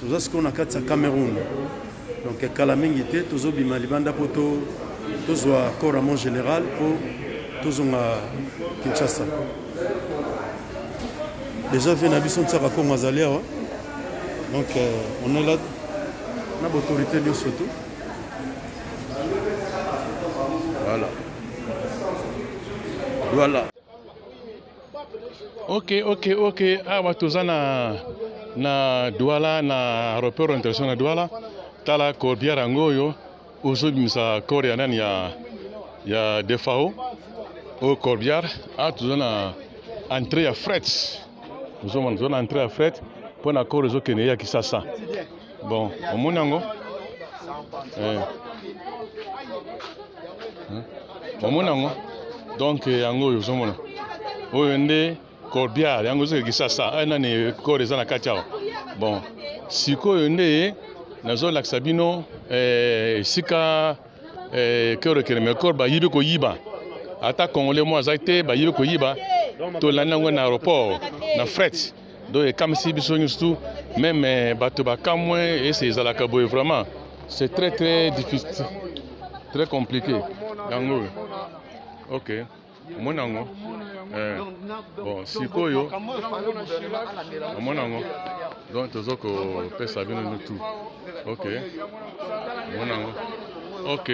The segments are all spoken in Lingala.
toza sikoyo na kati ya cameroun donc kala mingi te tozobima libanda mpo tozwa accord ya mon général mpo tozonga kinshasa déjà vie na biso ntiaka kongo azali awa donc euh, on est là na baautorité nyonso tout voilà voilà ok ok ok awa ah, toza na na douala na aéroport international na douala tala corbière yango oyo ozobimisa corps ya nani ya ya defao oyo corbière awa ah, toza na entrée ya frete ozomona toza na entrée ya frete mpo na corps ezokende ya kisasa Bon, omoni yango? Eh. Hmm? Omoni yango? Donc eh, yango oyo ozomona. Oyo nde corbial yango ezokende kisasa eh, nani corps eza na kati awa. Bon, sikoyo nde nazolakisa bino eh, esika eh, corps ekende mais corps bayibi koyiba ata congolais moko azali te bayibi koyiba tolandi yango na aéroport na fret donc ekamwisi biso nyonso tu meme eh, bato bakamwe ese ezalaka boye vraiment c'est très très difficile très compliqué yango oyo ok omoni yango eh, bon sikoyo omoni yango donc toza kopesa bino nyonso tu ok mona yango ok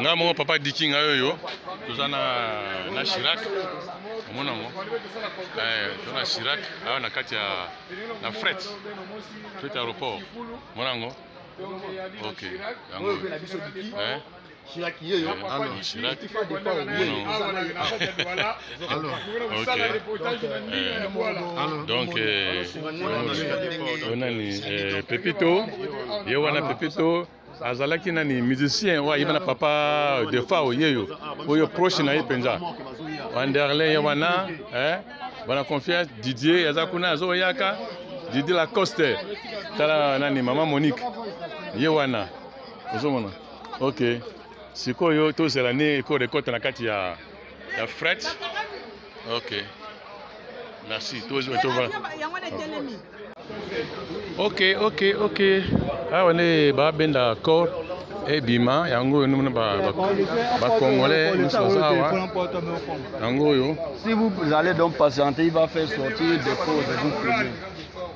ngai moko papa diki ngai oyo toza na na chirac omona yango eh, toza na chirac awa na kati ya na fret fret aéroport mona yango ok yango eh? Chirac ye yo ah non Chirac il faut défendre non non alors donc on a ni Pepito ye wana Pepito azalaki nani musicien oyo ayebana papa defa oye yo oyo proche na ye mpenza wanderlin ye wana bana confiance didier aza kuna azoyaka didier lacoste tala nani mama monique ye wana ozomona Ok, sikoyo tozela nini ekode ekota na kati ya, ya fret. Ok, merci. Tozela tova. Ok, ok, ok. Awa ah, ne ba benda corps ebima yango oyo nomona bacongolais nyonso baza awa yango oyo si vous allez donc patienter il va faire sortir des causes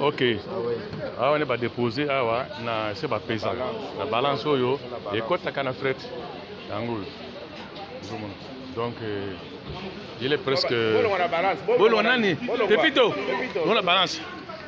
ok awa nde badepose awa na se bapesaka na balance oyo ekɔtaka na fret yango oyo ozomona donc euh, il est presque bolonga nani pepito bolonga balance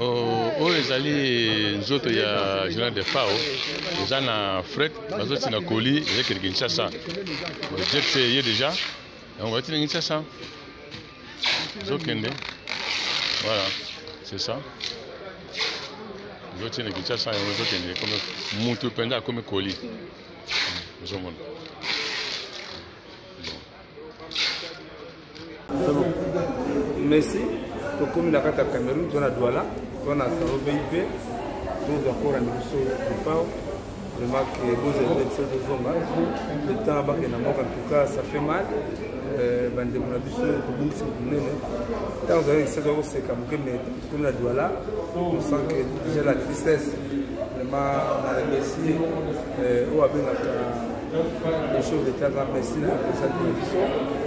Oh, oyo ezali nzoto ya journal de fao eza na fret bazoti na koli eza kende kinshasa jet se eye deja yango bati na kinshasa ezokende voilà c'est ça ezoti na kinshasa yango ezokende ekomi mutu mpenza akomi koli ozomona Messi tokomi na kati ya Cameroun to na Douala to na Sao VIP tozwa kora liboso Bilbao vraiment que bozela na biso tozonga le temps bakende na mboka en tout cas ça fait mal euh, bandeko na biso tobungisi monene ntango ozalaki esika koseka moke mete Comme la Douala, on sent que j'ai la tristesse. Vraiment, Madame Messi, euh, où avait les choses de théâtre à Messi, là, pour cette émission,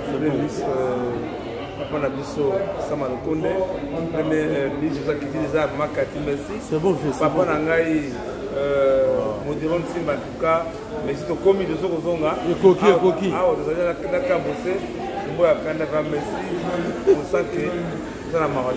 sur les Miss, euh, après la Miss Sama Lokonde, même euh, Miss Joseph Kitty, les arts, Marc Cathy Messi. C'est bon, c'est bon. Papa Nangaï, modero nsimba en tout cas mais si tokomi liboso kozonga ekoki ekoki awa tozali na kambo se mbo ya kanda va messi osake eza na mawa